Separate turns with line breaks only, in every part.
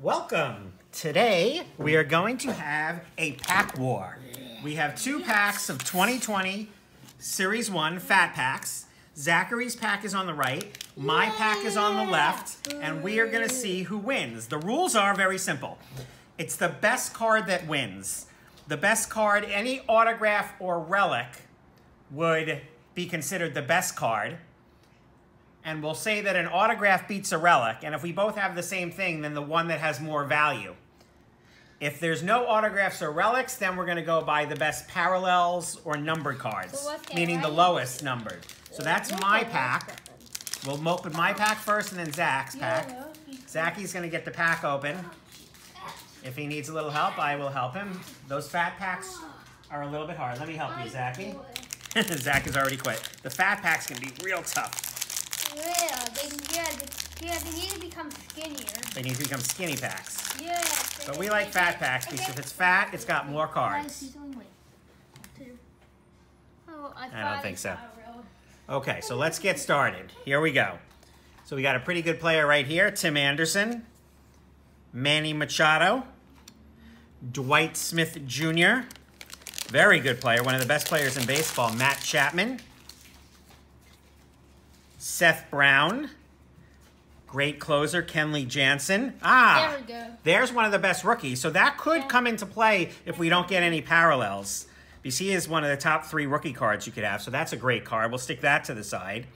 Welcome. Today we are going to have a pack war. We have two packs of 2020 Series 1 Fat Packs. Zachary's pack is on the right, my pack is on the left, and we are going to see who wins. The rules are very simple. It's the best card that wins. The best card, any autograph or relic would be considered the best card. And we'll say that an autograph beats a relic, and if we both have the same thing, then the one that has more value. If there's no autographs or relics, then we're going to go by the best parallels or numbered cards,
So
meaning the lowest numbered. So that's my pack. We'll open my pack first and then Zach's pack. Zachy's going to get the pack open. If he needs a little help, I will help him. Those fat packs are a little bit hard. Let me help you, Zachy. Zach has already quit. The fat packs can be real tough.
Yeah, they, yeah, they, yeah, they need to become skinnier.
They need to become skinny packs.
Yeah.
But we like fat packs because if it's fat, it's got more cards.
Oh, I,
don't think so. Okay, so let's get started. Here we go. So we got a pretty good player right here, Tim Anderson, Manny Machado, Dwight Smith Jr., very good player, one of the best players in baseball, Matt Chapman, Seth Brown, great closer, Kenley Jansen. Ah,
There we go.
there's one of the best rookies. So that could
Yeah.
come into play if we don't get any parallels. Because he is one of the top three rookie cards you could have. So that's a great card. We'll stick that to the side.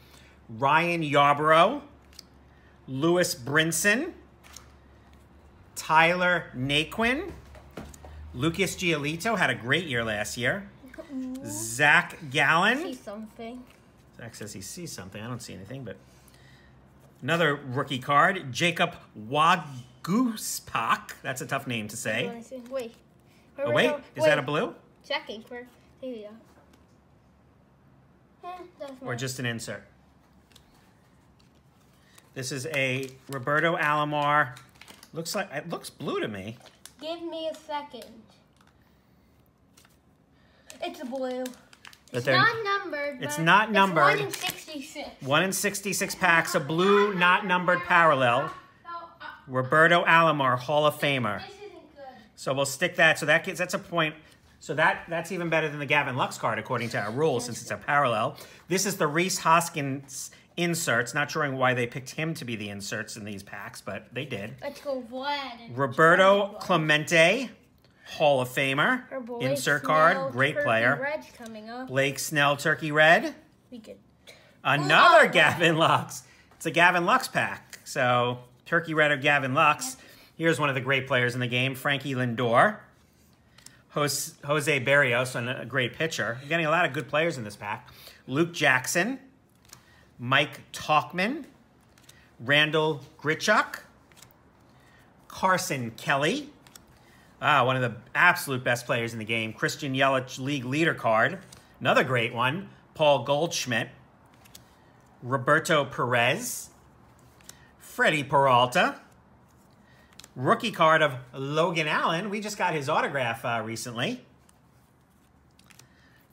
Ryan Yarbrough, Lewis Brinson, Tyler Naquin, Lucas Giolito had a great year last year. Zach
See
Gallen.
something.
Zach says he sees something. I don't see anything, but another rookie card, Jacob Waguespack. That's a tough name to say.
Wait.
Oh wait, is that a blue
Checking for. Here you go. Eh,
or just an insert? This is a Roberto Alomar. Looks like it looks blue to me.
Give me a second. It's a blue. It's not numbered.
It's not numbered.
It's 1 in 66.
one in sixty-six packs, a blue, not numbered parallel.
Uh,
Roberto Alomar, Hall of Famer.
this isn't good.
So we'll stick that. So that gets that's a point. So that that's even better than the Gavin Lux card according to our rules since it's a parallel. This is the Rhys Hoskins inserts. Not sure why they picked him to be the inserts in these packs, but they did.
Let's go Vlad.
Roberto. Clemente, Hall of Famer, insert
Snell,
card, great
Turkey
player.
Red's coming up.
Blake Snell, Turkey Red.
We could.
Another
Oh.
Gavin Lux. It's a Gavin Lux pack. So Turkey Red of Gavin Lux. Here's one of the great players in the game, Frankie Lindor. Jos- Jose Berrios, and a great pitcher. You're getting a lot of good players in this pack. Luke Jackson, Mike Tauchman, Randall Grichuk, Carson Kelly. Ah, one of the absolute best players in the game. Christian Yelich League Leader card. Another great one. Paul Goldschmidt. Roberto Perez. Freddie Peralta. Rookie card of Logan Allen. We just got his autograph uh, recently.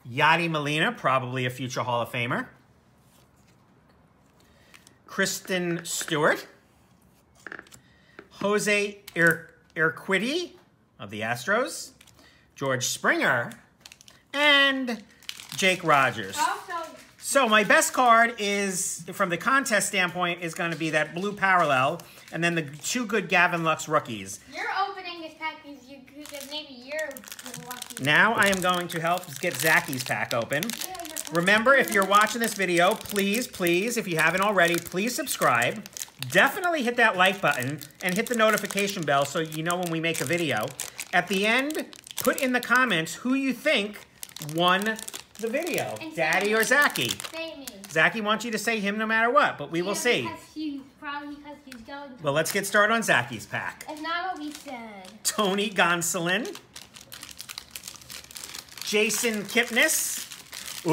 Yadi Molina, probably a future Hall of Famer. Christin Stewart. Jose Ir- Urquidy of the Astros. George Springer. And Jake Rogers.
Also,
So my best card is, from the contest standpoint, is going to be that blue parallel, and then the two good Gavin Lux rookies.
you're opening this pack because you maybe you're lucky.
Now I am going to help get Zachy's pack open.
Yeah,
Remember, if you're watching this video, please, please, if you haven't already, please subscribe. Definitely hit that like button and hit the notification bell so you know when we make a video. At the end, put in the comments who you think won the video,
And
Daddy or Zachy.
Say me.
Zachy wants you to say him no matter what, but we will see.
Because he's probably because he's going.
Well, let's get started on Zachy's pack.
it's not what we said.
Tony Gonsolin. Jason Kipnis. Ooh,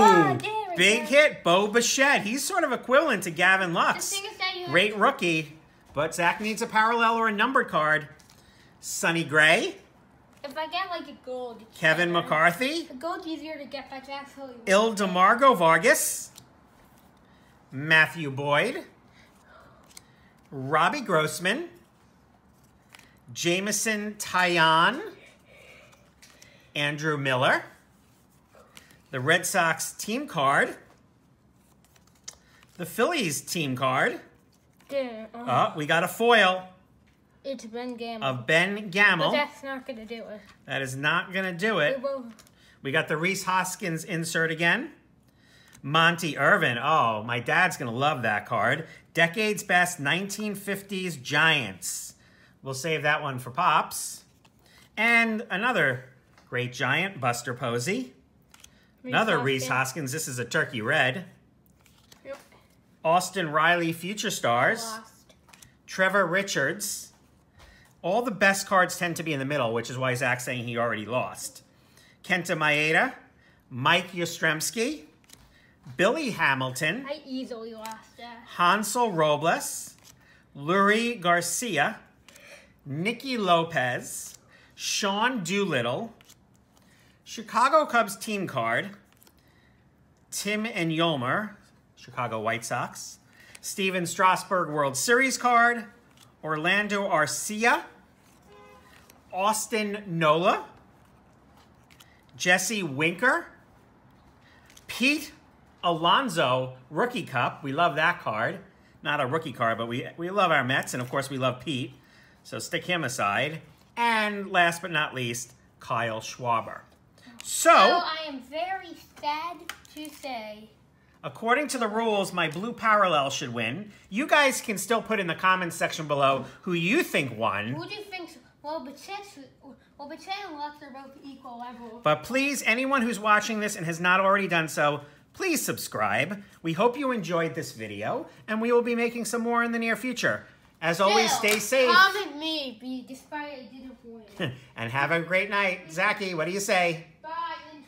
Oh,
big
go.
hit. Bo Bichette. He's sort of equivalent to Gavin
The
Lux.
thing is that you
Great rookie, but Zach needs a parallel or a numbered card. Sonny Gray,
If I get like a gold,
Kevin. McCarthy,
The gold's easier to get, but actually.
Ildemaro Vargas, Matthew Boyd, Robbie Grossman, Jameson Taillon, Andrew Miller, the Red Sox team card, the Phillies team card.
Oh,
Oh, we got a foil
it's Ben Gamel.
of Ben
but
Gamel.
that's not gonna do it.
That is not going to do it.
It will.
We got the Rhys Hoskins insert again. Monte Irvin. Oh, my dad's going to love that card. Decades Best 1950s Giants. We'll save that one for Pops. And another great giant, Buster Posey. Another Rhys Hoskins. This is a turkey red.
Yep.
Austin Riley Future Stars. Trevor Richards. All the best cards tend to be in the middle, which is why Zach's saying he already lost. Kenta Maeda, Mike Yastrzemski, Billy Hamilton,
I easily lost that.
Hansel Robles, Leury Garcia, Nicky Lopez, Sean Doolittle, Chicago Cubs team card, Tim and Yolmer, Chicago White Sox, Stephen Strasburg World Series card, Orlando Arcia, Austin Nola, Jesse Winker, Pete Alonso Rookie Cup. We love that card. Not a rookie card, but we, we love our Mets, and of course we love Pete. So stick him aside. And last but not least, Kyle Schwarber.
So
So,
I am very sad to say.
according to the rules, my blue parallel should win. You guys can still put in the comments section below who you think won.
Who do you think? Well, but well, but and Lux are both equal level.
But please, anyone who's watching this and has not already done so, please subscribe. We hope you enjoyed this video, and we will be making some more in the near future. As always, stay safe
Comment me, be despite I didn't win.
and have a great night. Zachy, what do you say?
Bye. In